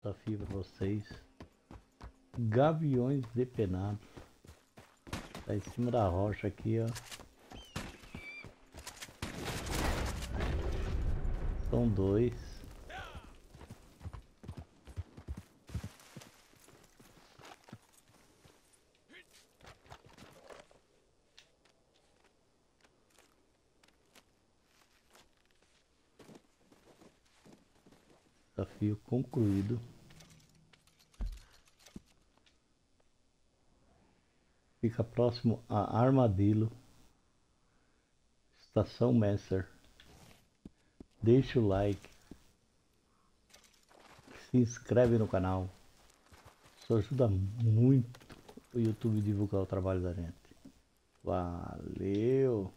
Desafio para vocês. Gaviões depenados. Tá em cima da rocha aqui, ó. São dois. Desafio concluído. Fica próximo a Armadillo. Estação Messer. Deixa o like. Se inscreve no canal. Isso ajuda muito o YouTube divulgar o trabalho da gente. Valeu!